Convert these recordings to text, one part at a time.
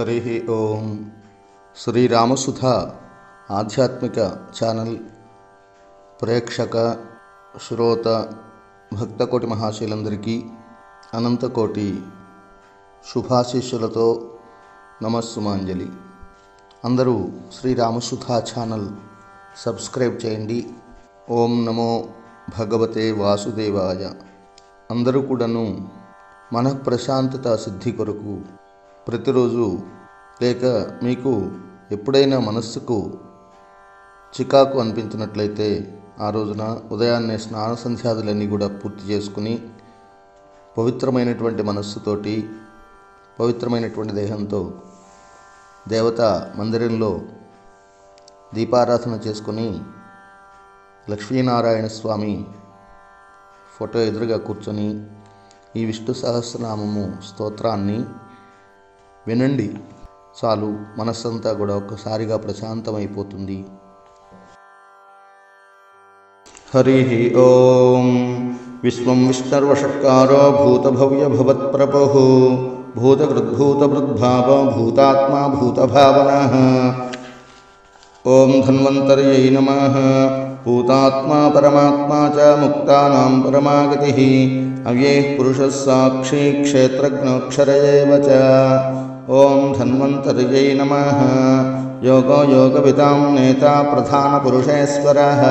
హరి ఓం శ్రీరామసుధ ఆధ్యాత్మిక ఛానల్ ప్రేక్షక శ్రోత భక్తకోటి మహాశీలందరికీ అనంతకోటి శుభాశీస్సులతో నమస్సుమాంజలి అందరూ శ్రీరామసుధ ఛానల్ సబ్స్క్రైబ్ చేయండి ఓం నమో భగవతే వాసుదేవాయ అందరూ కూడాను మన ప్రశాంతత సిద్ధి కొరకు ప్రతిరోజు లేక మీకు ఎప్పుడైనా మనస్సుకు చికాకు అనిపించినట్లయితే ఆ రోజున ఉదయాన్నే స్నాన సంధ్యాదులన్నీ కూడా పూర్తి చేసుకుని పవిత్రమైనటువంటి మనస్సుతోటి పవిత్రమైనటువంటి దేహంతో దేవత మందిరంలో దీపారాధన చేసుకొని లక్ష్మీనారాయణ స్వామి ఫోటో ఎదురుగా కూర్చొని ఈ విష్ణు సహస్రనామము స్తోత్రాన్ని వినండి చాలు మనస్సంతా కూడా ఒక్కసారిగా ప్రశాంతమైపోతుంది హరి ఓం విశ్వం విష్ణర్వషట్కారో భూతభవ్యభవత్ప్రభు భూతకృద్భూతభృద్భావ భూతాత్మా భూతభావన ఓం ధన్వంతర్యై నమ భూతాత్మా పరమాత్మా చ ముక్తానాం పరమాగతి అవ్యయః పురుషः సాక్షి క్షేత్రజ్ఞోక్షర ఏవ చ ఓం ధన్వంతర్యై నమ యోగో యోగవిదాం నేత ప్రధానపురుషేశ్వరः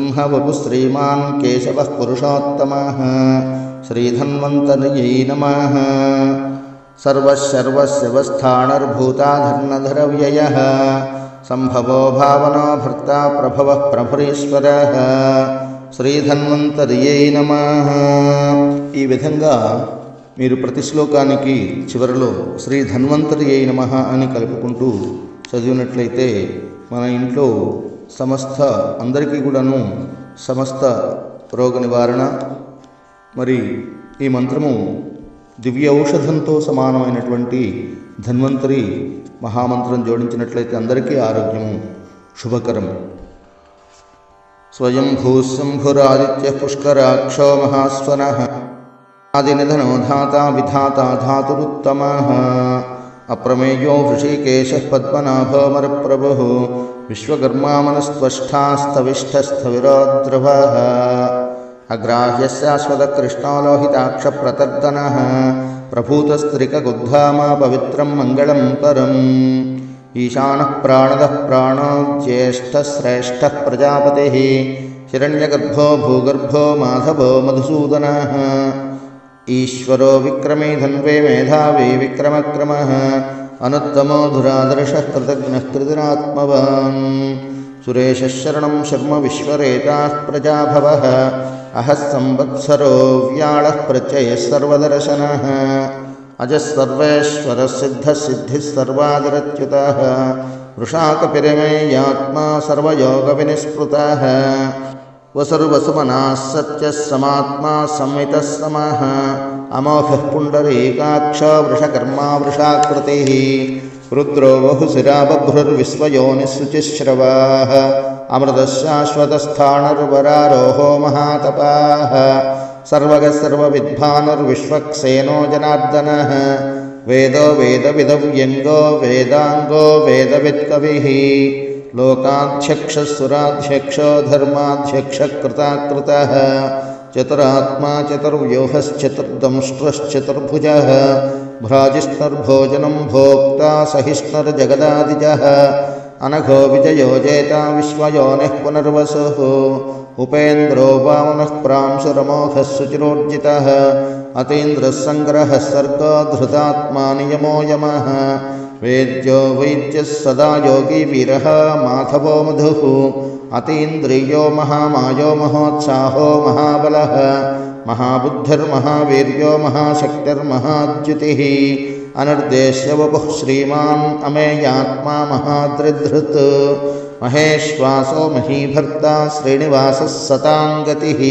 సింహవపు శ్రీమాన్ కేశవः పురుషోత్తమः శ్రీధన్వంతర్యై నమः सर्वस्सर्वस्यवस्थाणर्भूताधर्णधरव्ययः सम्भवो भावनो भर्ता प्रभवः प्रभुरीश्वरः శ్రీధన్వంతరియై నమ ఈ విధంగా మీరు ప్రతి శ్లోకానికి చివరిలో శ్రీ ధన్వంతరి అయి నమ అని కలుపుకుంటూ చదివినట్లయితే మన ఇంట్లో సమస్త అందరికీ కూడాను సమస్త రోగ నివారణ. మరి ఈ మంత్రము దివ్య ఔషధంతో సమానమైనటువంటి ధన్వంతరి మహామంత్రం జోడించినట్లయితే అందరికీ ఆరోగ్యము శుభకరం. స్వయం భూశంభురాదిత్య పుష్కరాక్షో మహాస్వన. आदिनिधनो धाता विधाता धातुरुत्तमः। अप्रमेयो ऋषिकेशः पद्मनाभोमरप्रभुः विश्वकर्मा मनस्त्वष्ठास्थविष्ठस्थविरा अग्राह्यस्याश्वतकृष्णालोहिताक्षप्रतर्दनः प्रभूतस्त्रिकगुद्धामा पवित्रं मङ्गलं परम्। ईशानः प्राणदः प्राणो ज्येष्ठश्रेष्ठः प्रजापतिः। हिरण्यगर्भो भूगर्भो माधवो मधुसूदनः। ईश्वरो विक्रमे धन्वे मेधावी विक्रमक्रमः अनुत्तमो धुरादर्शः कृतज्ञः कृतिरात्मवान् सुरेशः शरणम् शर्म विश्वरेताः प्रजाभवः अहः संवत्सरो व्याळः प्रत्ययः सर्वदर्शनः। अजः सर्वेश्वरः सिद्धस्सिद्धिः सर्वादिरच्युतः वृषाकपिरमेयात्मा सर्वयोगविनिस्पृताः वसुर्वसुमनाः सत्यः समात्मा संवितः समः अमोघः पुण्डरीकाक्षा वृषकर्मा वृषाकृतिः। रुद्रो बहुशिराबभ्रुर्विश्वयोनिःशुचिश्रवाः अमृतशाश्वतस्थाणर्वरारोहो महातपाः। सर्वगः सर्वविद्भानुर्विश्वक्सेनो जनार्दनः वेदो वेदविदव्यङ्गो वेदाङ्गो वेदवित्कविः। लोकाध्यक्षसुराध्यक्षो धर्माध्यक्षकृताकृतः चतुरात्मा चतुर्व्यूहश्चतुर्दंष्ट्रश्चतुर्भुजः, भ्राजिष्णुर्भोजनं भोक्ता सहिष्णुर्जगदादिजः, अनघो विजयो जेता विश्वयोनिः पुनर्वसुः, उपेन्द्रो वामनः प्रांशुरमोघः शुचिरोर्जितः अतीन्द्रः सङ्ग्रहः सर्गो धृतात्मा नियमो यमः वेद्यो वैद्यः सदा योगी वीरः माधवो मधुः। अतीन्द्रियो महामायो महोत्साहो महाबलः। महाबुद्धिर्महावीर्यो महाशक्तिर्महाद्युतिः। अनर्देश्य वपुः श्रीमान् अमेयात्मा महेश्वासो महीभर्ता श्रीनिवासः सताङ्गतिः।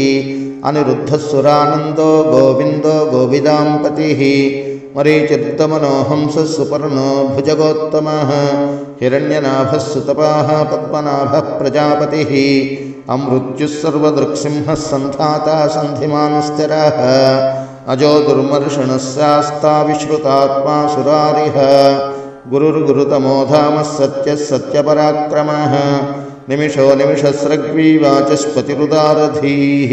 अनिरुद्धसुरानन्दो गोविन्दो गोविदाम्पतिः। मरीचिर्दमनो हंसः सुपर्णो भुजगोत्तमः हिरण्यनाभः सुतपाः पद्मनाभः प्रजापतिः अमृत्युः सर्वदृक्सिंहः सन्धाता सन्धिमान् अजो दुर्मर्षणस्यास्ता विश्रुतात्मा सुरारिः सत्यः सत्यपराक्रमः। निमिषो निमिषस्रग्वी वाचस्पतिरुदारधीः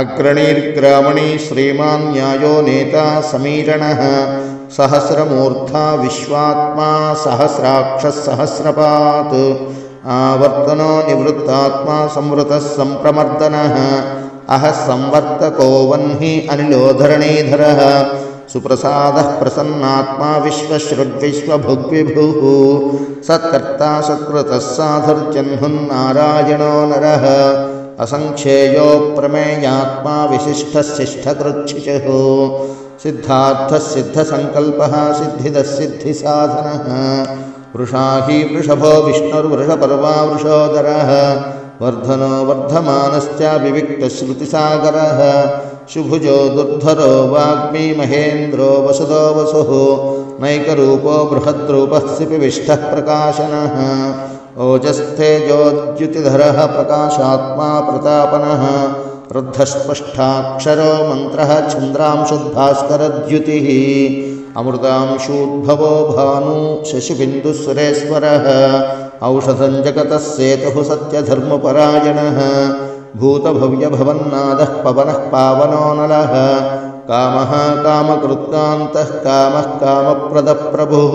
अग्रणीर्ग्रामणी श्रीमान् न्यायो नेता समीरणः। सहस्रमूर्धा विश्वात्मा सहस्राक्षः सहस्रपात् आवर्तनो निवृत्तात्मा संवृतः सम्प्रमर्दनः अहः संवर्तको वह्नि अनिलो धरणीधरः सुप्रसादः प्रसन्नात्मा विश्वश्रुड्विश्वभुग्विभुः सत्कर्ता सत्कृतः साधुर्जह्नुन्नारायणो नरः। असङ्ख्येयो प्रमेयात्मा विशिष्टशिष्ठकृच्छिचः सिद्धार्थः सिद्धसङ्कल्पः सिद्धिदः सिद्धिसाधनः। वृषा हि वृषभो विष्णुर्वृषपर्वा वृषोदरः वर्धनो वर्धमानश्च विविक्तश्रुतिसागरः शुभुजो दुर्धरो वाग्मी महेन्द्रो वसुदो वसुः। नैकरूपो बृहद्रूपः सिपिविष्टः प्रकाशनः। ओजस्थेजोद्युतिधरः प्रकाशात्मा प्रतापनः। रुद्धस्पष्टाक्षरो मन्त्रः छन्द्रांशुद्भास्करद्युतिः अमृतांशूद्भवो भानु शशिबिन्दुसुरेश्वरः। औषधं जगतः सेतुः सत्यधर्मपरायणः। भूतभव्यभवन्नादः पवनः पावनो नलः। कामः कामकृत्कान्तः कामः कामप्रदप्रभुः।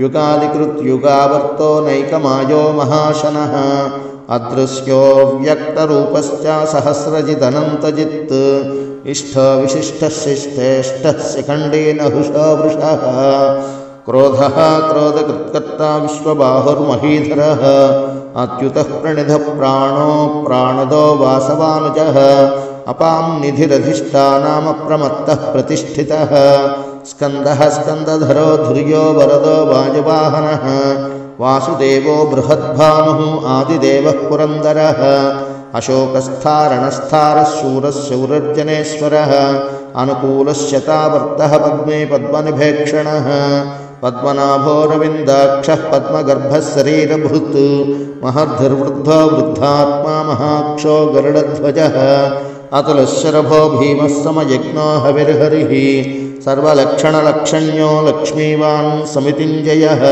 युगादिकृत्युगावर्तो नैकमायो महाशनः। अदृश्यो व्यक्तरूपश्च सहस्रजिदनन्तजित् इष्टविशिष्टः शिष्टेष्टः शिखण्डेन हुषा वृषः। क्रोधः क्रोधकृत्कर्ता विश्वबाहुर्महीधरः। अच्युतः प्रणिधः प्राणो प्राणदो वासवानुजः। अपां निधिरधिष्ठानामप्रमत्तः प्रतिष्ठितः। स्कन्दः स्कन्दधरो धुर्यो वरदो वाजवाहनः वासुदेवो बृहद्भानुः आदिदेवः पुरन्दरः। अशोकस्थारणस्थारः शूरः पद्मे पद्मनिभेक्षणः। पद्मनाभोरविन्दाक्षः पद्मगर्भः शरीरभृत् महर्धिर्वृद्धो वृद्धात्मा महाक्षो गरुडध्वजः अतुलशरभो भीमः समयज्ञो हविर्हरिः सर्वलक्षणलक्षण्यो लक्ष्मीवान् समितिञ्जयः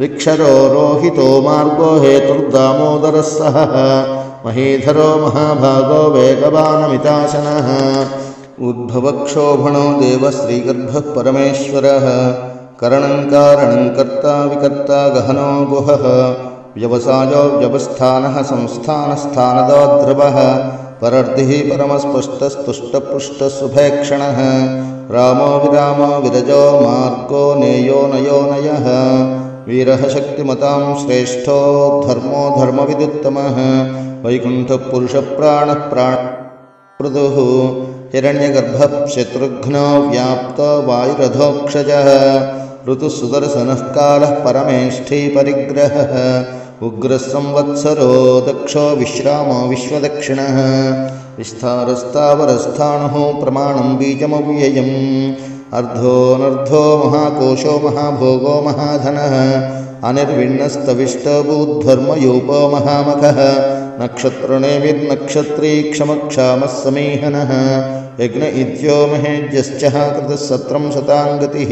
विक्षरो रोहितो मार्गो हेतुर्दामोदरः सह महीधरो महाभागो वेगवानमिताशनः उद्भवक्षोभणो देवश्रीगर्भः परमेश्वरः करणं कारणं कर्ता विकर्ता गहनो गुहः व्यवसायो व्यवस्थानः संस्थानस्थानदो ध्रुवः परर्धिः परमस्पष्टस्तुष्टपुष्टसुभेक्षणः रामो विरामो विरजो मार्गो नेयो नयो नयः वीरः शक्तिमतां श्रेष्ठो धर्मो धर्मविदुत्तमः वैकुण्ठपुरुषप्राणः प्राण मृदुः हिरण्यगर्भः शत्रुघ्नो व्याप्तो वायुरधोक्षजः ऋतुसुदर्शनः कालः परमेष्ठी परिग्रहः उग्रसंवत्सरो दक्षो विश्रामो विश्वदक्षिणः विस्तारस्तावरस्थाणुः प्रमाणं बीजमव्ययम् अर्धोऽनर्धो महाकोशो महाभोगो महाधनः अनिर्विण्णस्तविष्टबुद्धर्मयूपो महामखः नक्षत्रणेमिर्नक्षत्री क्षमक्षामः समीहनः यज्ञ इत्यो महेज्यश्चः कृतः सत्रं शताङ्गतिः।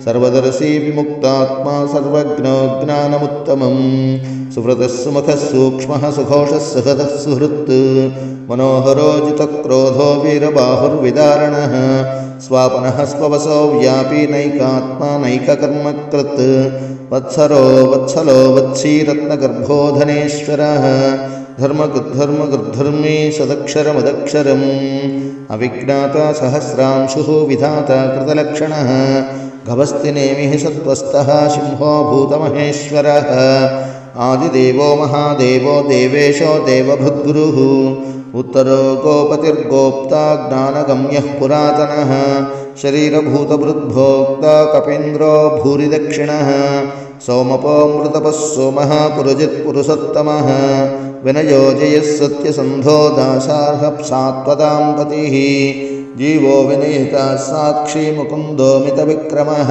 सर्वदर्शी विमुक्तात्मा सर्वज्ञो ज्ञानमुत्तमम्। सुव्रतः सुमुखः सूक्ष्मः सुघोषः सुहृत्। मनोहरो जितक्रोधो वीरबाहुर्विदारणः। स्वापनः स्ववसो व्यापी नैकात्मा नैककर्मकृत्। वत्सरो वत्सलो वत्सी रत्नगर्भोधनेश्वरः धर्मकृद्धर्मकृद्धर्मी सदक्षरमदक्षरम् अविज्ञाता सहस्रांशुः विधाता कृतलक्षणः। गभस्तिनेमिः सत्त्वस्तः सिंहो भूतमहेश्वरः। आदिदेवो महादेवो देवेशो देवभृद्गुरुः। उत्तरो गोपतिर्गोप्ता ज्ञानगम्यः पुरातनः। शरीरभूतभृद्भोक्ता कपीन्द्रो भूरिदक्षिणः। सोमपोऽमृतपः सोमः पुरुजित्पुरुषोत्तमः विनयो जयः सत्यसन्धो दासार्हः सात्वतां पतिः। जीवो विनयिता साक्षी मुकुन्दो मितविक्रमः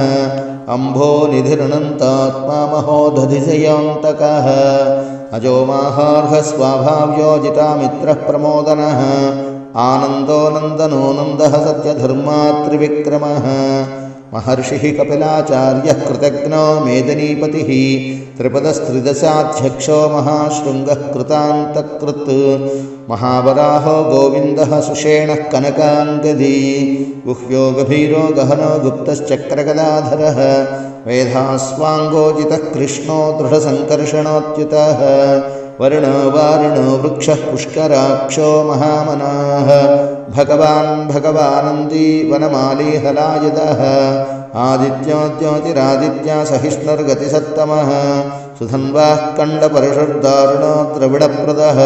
अम्भो निधिरनन्तात्मा महोदधिजयान्तकः अजो माहार्हस्वाभाव्योजितामित्रः प्रमोदनः आनन्दो नन्दनो नन्दः सत्यधर्मात्रिविक्रमः। महर्षिः कपिलाचार्यः कृतज्ञो मेदनीपतिः त्रिपदस्त्रिदशाध्यक्षो महाशृङ्गः कृतान्तकृत्। महावराहो गोविन्दः सुषेणः कनकाङ्गदी गुह्यो गभीरो गहनो गुप्तश्चक्रगदाधरः वेधास्वाङ्गोजितः कृष्णो दृढसङ्कर्षणोच्युतः वर्णो वारुणो वृक्षः पुष्कराक्षो महामनाः। भगवान् भगवानन्दी वनमाली हलायुधः आदित्यो ज्योतिरादित्या सहिष्णुर्गतिसत्तमः। सुधन्वाः कण्डपरिषुर्दारुणो द्रविडप्रदः।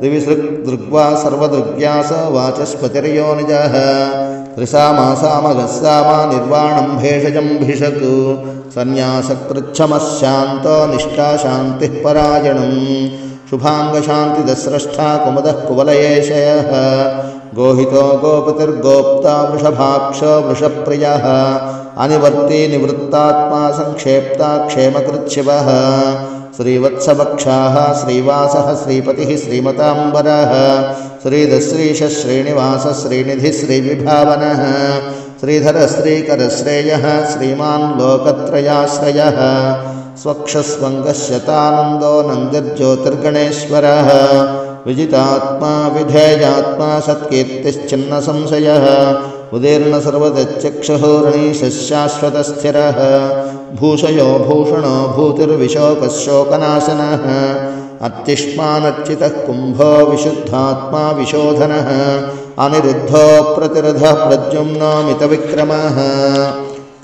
दिविसृक् दृग्वा सर्वदृग्यास वाचस्पतिर्यो निजः। त्रिसामासामगः सामा निर्वाणं भेषजं भिषक्। सन्न्यासकृच्छमः शान्तो निष्ठा शान्तिः परायणम् शुभाङ्गशान्तिदस्रष्टा कुमुदः कुवलयेशयः। गोहितो गोपतिर्गोप्ता वृषभाक्ष वृषप्रियः। अनिवर्ती निवृत्तात्मा सङ्क्षेप्ता क्षेमकृच्छिवः। श्रीवत्सवक्षाः श्रीवासः श्रीपतिः श्रीमताम्बरः। श्रीधश्रीशः श्रीनिवासः श्रीनिधिः श्रीविभावनः। श्रीधरश्रीकरश्रेयः श्रीमान् लोकत्रयाश्रयः। स्वक्षस्वङ्गश्यतानन्दो नन्दिर्ज्योतिर्गणेश्वरः। विजितात्मा, विधेयात्मा, सत्कीर्तिश्चिन्नसंशयः। उदीर्णसर्वदच्चक्षुहोरणीशशाश्वतस्थिरः भूषयो भूषणो भूतिर्विशोकशोकनाशनः। अत्युष्मानर्चितः कुम्भो विशुद्धात्मा विशोधनः। अनिरुद्धो प्रतिरथः प्रद्युम्नो मितविक्रमः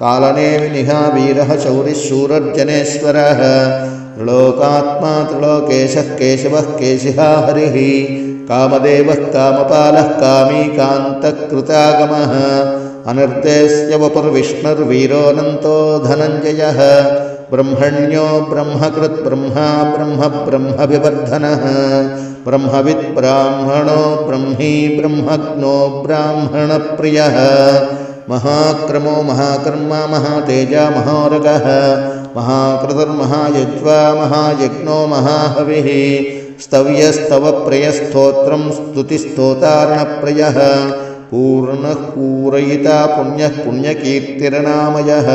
कालने विनिहावीरः शौरिशूरर्जनेश्वरः त्रिलोकात्मा त्रिलोकेशः केशवः केशिहा हरिः। कामदेवः कामपालः कामी कान्तकृतागमः कृतागमः अनिर्देश्यवपुर्विष्णुर्वीरोऽनन्तो धनञ्जयः। ब्रह्मण्यो ब्रह्मकृत् ब्रह्मा ब्रह्म ब्रह्मभिवर्धनः ब्रह्मी ब्रह्मज्ञो ब्राह्मणप्रियः। महाक्रमो महाकर्मा महातेजा महारगः महाकृतर्महायज्वा महायज्ञो महाहविः स्तव्यस्तवप्रियस्तोत्रं स्तुतिस्तोतारणप्रियः पूर्णः पूरयिता पुण्यः पुण्यकीर्तिरनामयः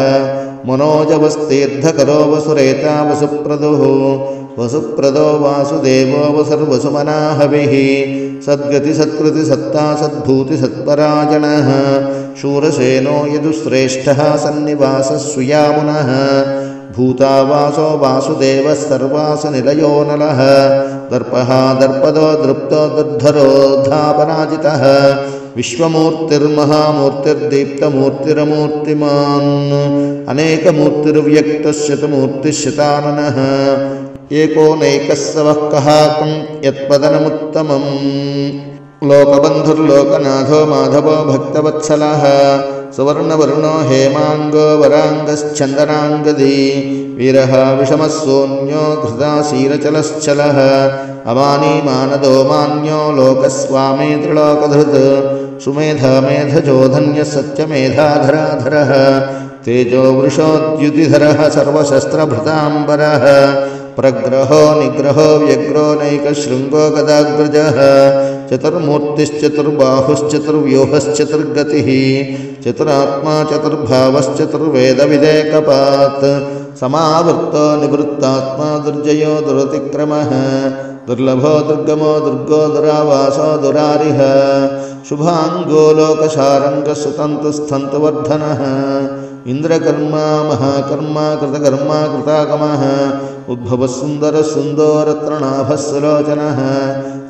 मनोजवस्तीर्थकरो वसुरेता वसुप्रदुः वसुप्रदो वासुदेवो वसुर्वसुमनाहविः सद्गतिसत्कृतिसत्ता सद्भूतिसत्पराजणः शूरसेनो यदुश्रेष्ठः सन्निवासः सुयामुनः भूतावासो वासुदेवः सर्वासनिलयो नलः। दर्पः दर्पदो दृप्तो दुद्धरो धापराजितः विश्वमूर्तिर्महामूर्तिर्दीप्तमूर्तिरमूर्तिमान् अनेकमूर्तिर्व्यक्तशतमूर्तिशताननः एकोनैकः सवः कहाकं यत्पदनमुत्तमम् लोकबन्धुर्लोकनाथो माधवो भक्तवत्सलः सुवर्णवर्णो हेमाङ्गो वराङ्गश्चन्दनाङ्गदी वीरः विषमः सोऽन्यो धृताशीरचलश्चलः अमानी मानदो मान्यो लोकस्वामी त्रिलोकधृत् सुमेधामेधजोधन्यः सत्यमेधाधराधरः तेजो वृषोद्युतिधरः सर्वशस्त्रभृताम्बरः। प्रग्रहो निग्रहो व्यग्रो नैकशृङ्गो गदाग्रजः। चतुर्मूर्तिश्चतुर्बाहुश्चतुर्व्यूहश्चतुर्गतिः। चतुरात्मा चतुर्भावश्चतुर्वेदविदेकपात् समावृत्तो निवृत्तात्मा दुर्जयो दुरतिक्रमः। दुर्लभो दुर्गमो दुर्गो दुरावासो दुरारिः शुभाङ्गो लोकशारङ्गसुतन्तुस्थन्तुवर्धनः इन्द्रकर्मा, महाकर्मा, कृतकर्मा, कृतागमः। उद्भवः सुन्दरः सुन्दोरत्रणाभः सुलोचनः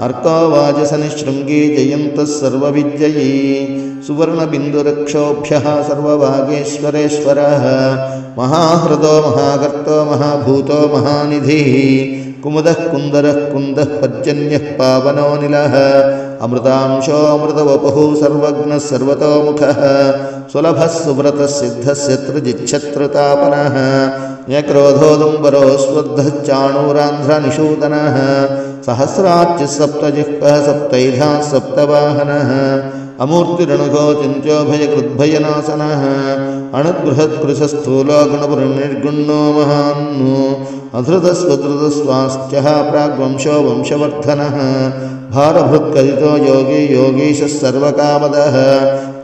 अर्को वाजसनिशृङ्गी जयन्तः सर्वविद्ययी। सुवर्णबिन्दुरक्षोभ्यः सर्वभागेश्वरेश्वरः। महाहृदो, महाकर्तो, महाभूतो, महानिधिः। कुमुदः, कुन्दरः, कुन्दः, पर्जन्यः पावनोऽनिलः अमृतांशोऽमृतवपुः सर्वज्ञः सर्वतोमुखः सुलभः सुव्रतः सिद्धः शत्रुजिच्छत्रुतापनः न्यक्रोधोदुम्बरो स्वद्धश्चाणूरान्ध्रनिषूदनः सहस्राच्युः सप्तजिह्वः सप्तैधा सप्तवाहनः। अमूर्तिरणघो चिन्त्योभयकृद्भयनाशनः गुणपुरनिर्गुण्णो महान्नो। अधृतस्वधृतस्वास्थ्यः प्राग्वंशो वंशवर्धनः। भारभृत्कथितो योगी योगीशः सर्वकामदः।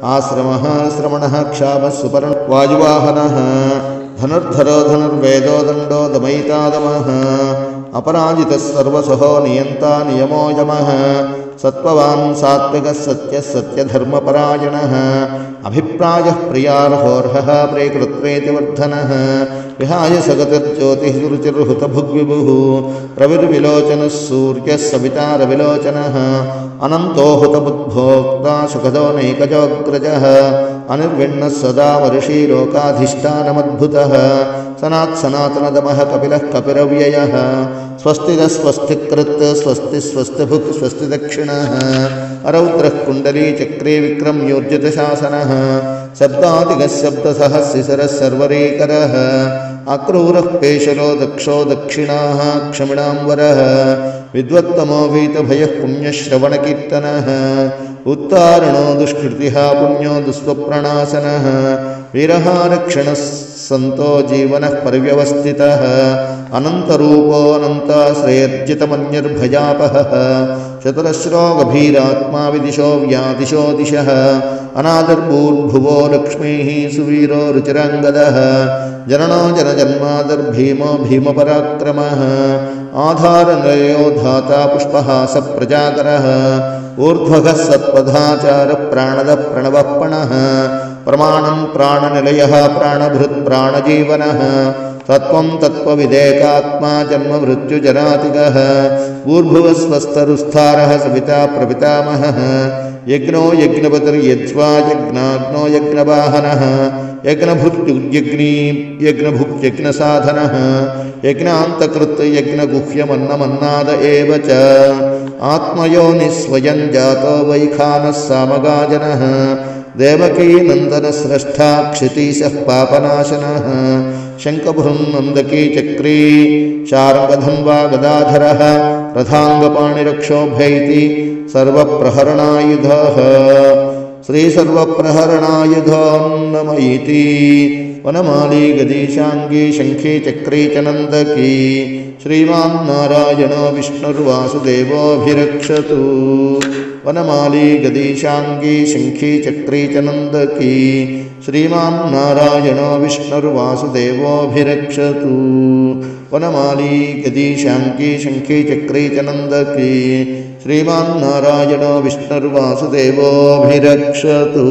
आश्रमः श्रमणः क्षामः सुपर्ण वायुवाहनः। धनुर्धरो धनुर्वेदो दण्डो दमयितादमः अपराजितः सर्वसहो नियन्ता नियमो यमः। सत्त्ववान् सात्विकः सत्यः सत्यधर्मपरायणः। अभिप्रायः प्रियार्होर्हः प्रेकृत्वेति वर्धनः विहाय सगतिर्ज्योतिः रुचिर्हुतभुग्विभुः। रविर्विलोचनः सूर्यः सविता रविलोचनः। अनन्तो हुतबुद्भोक्ता सुखदो नैकजोऽग्रजः अनिर्विण्णः सदा वर्षी लोकाधिष्ठानमद्भुतः। सनात्सनातनदमः कपिलः कपिरव्ययः। स्वस्तिदः स्वस्तिकृत्, स्वस्ति स्वस्तिभुक् स्वस्ति दक्षिणः अरौद्रः कुण्डलीचक्रे विक्रम्योर्जितशासनः शब्दातिगः शब्दसहस्रिसरः सर्वरेकरः। अक्रूरः पेशलो दक्षो दक्षिणाः क्षमिणाम्बरः विद्वत्तमो वीतभयः पुण्यश्रवणकीर्तनः उत्तारणो दुष्कृतिः पुण्यो दुःस्वप्रणाशनः विरहारक्षणः सन्तो जीवनः परिव्यवस्थितः अनन्तरूपोऽनन्ताश्रयर्जितमन्यर्भयापहः चतुरश्रो गभीरात्मा विदिशो व्यादिशो दिशः। अनादर्भूर्भुवो लक्ष्मीः सुवीरो रुचिराङ्गदः। जननो जनजन्मादर्भीमो भीमपराक्रमः। आधारनयो धाता पुष्पहासप्रजाकरः ऊर्ध्वगः सत्पदाचारः प्राणदः प्रणवः पणः प्रमाणं प्राणनिलयः प्राणभृत् प्राणजीवनः। तत्त्वं तत्त्वविदेकात्मा जन्ममृत्युजरातिगः भूर्भुवस्वस्थरुस्थारः सविता प्रपितामहः यज्ञो यज्ञपतिर्यज्वा यज्ञाग्नो यज्ञवाहनः। यज्ञभुत्युज्ञग्नी यज्ञभुक्यज्ञसाधनः यज्ञान्तकृत् यज्ञगुह्यमन्नमन्नाद एव च। आत्मयोनिस्वयं जातो वैखानः सामगाजनः। देवकीनन्दनस्रष्टा क्षितीशः पापनाशनः। शङ्खभृन्नन्दकी चक्री शार्ङ्गधन्वा गदाधरः रथाङ्गपाणिरक्षोभ्यैति सर्वप्रहरणायुधः। श्रीसर्वप्रहरणायुधोन्नमयिति वनमाली गदीशाङ्गी शङ्खी चक्री च नन्दकी श्रीमान् नारायणो विष्णुर्वासुदेवोऽभिरक्षतु वनमाली गदीशाङ्गी शङ्खी चक्री च नन्दकी श्रीमान् नारायणो विष्णुर्वासुदेवोऽभिरक्षतु। वनमाली गदीशाङ्गी शङ्खी चक्री च नन्दकी श्रीमान् नारायणो विष्णुर्वासुदेवोऽभिरक्षतु